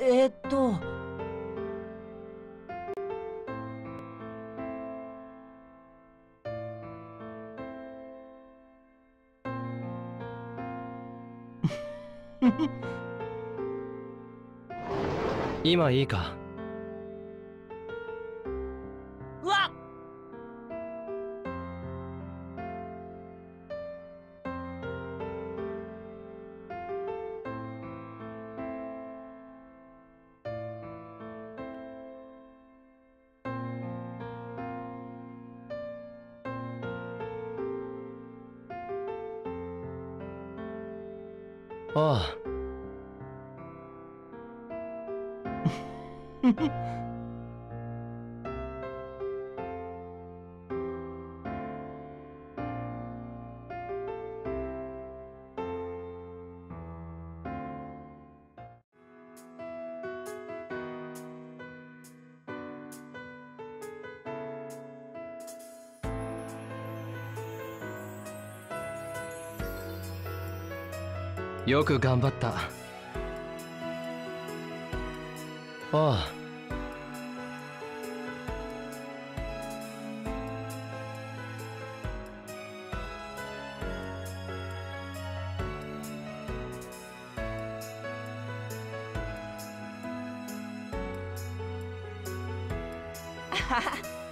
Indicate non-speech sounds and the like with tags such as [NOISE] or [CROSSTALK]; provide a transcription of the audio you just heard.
えー、っと。[LAUGHS] 今いいか？あ [LAUGHS] よく頑張った。ああ。は [LAUGHS] は